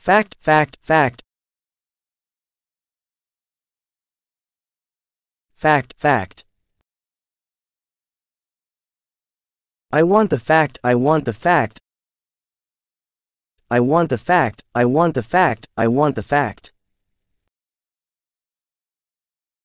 Fact, fact, fact. Fact, fact. I want the fact, I want the fact. I want the fact, I want the fact, I want the fact.